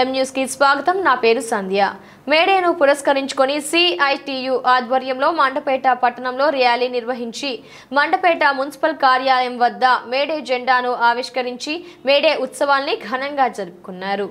ఎం స్వాగతం. నా పేరు సంధ్య. మేడేను పురస్కరించుకొని సిఐటియు ఆధ్వర్యంలో మండపేట పట్టణంలో ర్యాలీ నిర్వహించి మండపేట మున్సిపల్ కార్యాలయం వద్ద మేడే జెండాను ఆవిష్కరించి మేడే ఉత్సవాల్ని ఘనంగా జరుపుకున్నారు.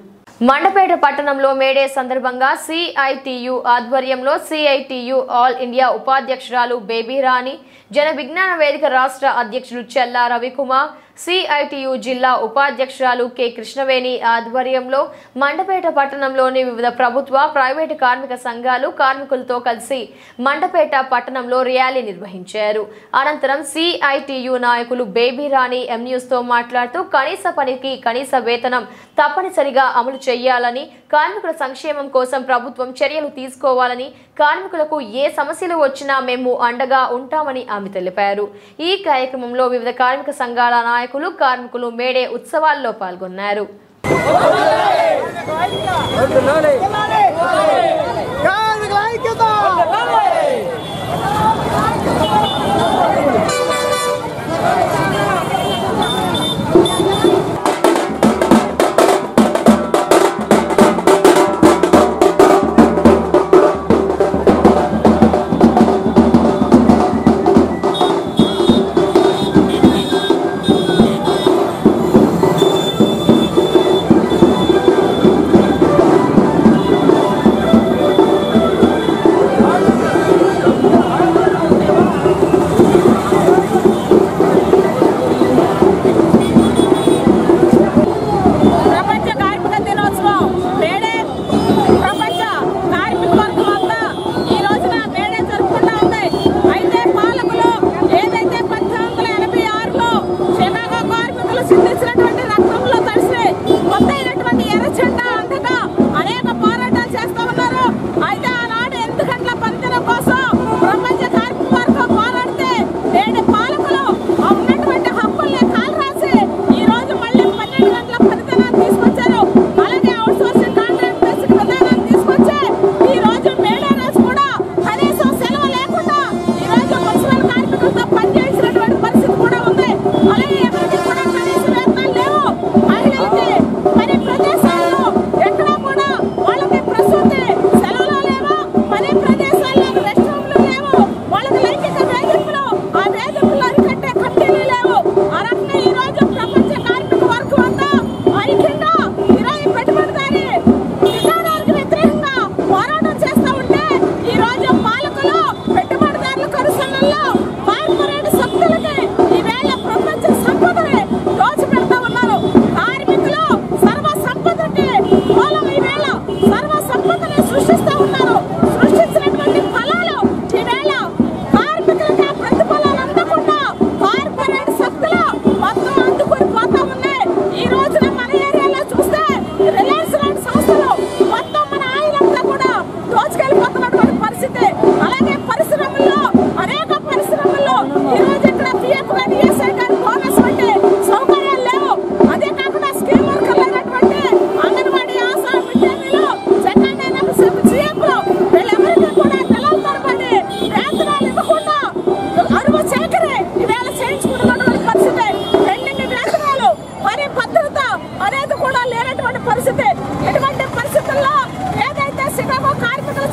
మండపేట పట్టణంలో మేడే సందర్భంగా సిఐటియు ఆధ్వర్యంలో సిఐటియు ఆల్ ఇండియా ఉపాధ్యక్షురాలు బేబీ రాణి జన విజ్ఞాన వేదిక రాష్ట్ర అధ్యక్షుడు చెల్లా రవికుమార్ సిఐటియు జిల్లా ఉపాధ్యక్షురాలు కె. కృష్ణవేణి ఆధ్వర్యంలో మండపేట పట్టణంలోని వివిధ ప్రభుత్వ ప్రైవేటు కార్మిక సంఘాలు కార్మికులతో కలిసి మండపేట పట్టణంలో ర్యాలీ నిర్వహించారు. అనంతరం సిఐటియు నాయకులు బేబీ రాణి ఎంన్యూస్తో మాట్లాడుతూ కనీస పనికి కనీస వేతనం తప్పనిసరిగా అమలు చేయాలని కార్మికుల సంక్షేమం కోసం ప్రభుత్వం చర్యలు తీసుకోవాలని కార్మికులకు ఏ సమస్యలు వచ్చినా మేము అండగా ఉంటామని ఆమె తెలిపారు. ఈ కార్యక్రమంలో వివిధ కార్మిక సంఘాల నాయకులు కార్మికులు మేడే ఉత్సవాల్లో పాల్గొన్నారు.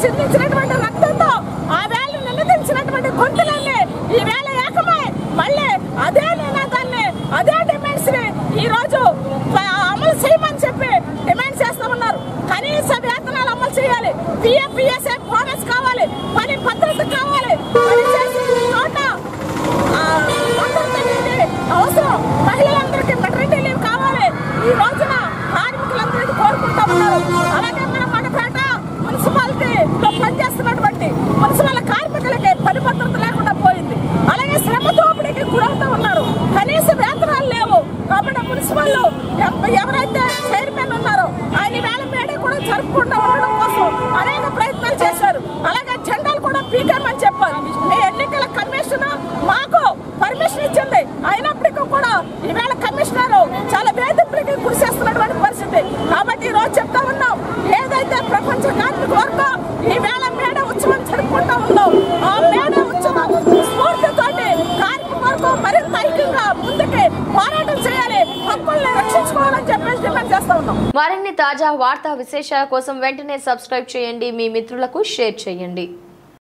真的的 ఏదైతే ప్రపంచ కార్మిక ఈ వేళ మేడ ఉత్సవం జరుపుకుంటా ఉందో ఆ మేడ ఉత్సవం స్ఫూర్తితో కార్మిక మరింత ఐక్యంగా ముందుకే పోరాటం చేయాలి. హక్కుల్ని రక్షించుకోవాలని చెప్పేసి డిమాండ్ చేస్తా ఉన్నాం. మరిన్ని తాజా వార్తా విశేషాల కోసం వెంటనే సబ్స్క్రైబ్ చేయండి. మీ మిత్రులకు షేర్ చేయండి.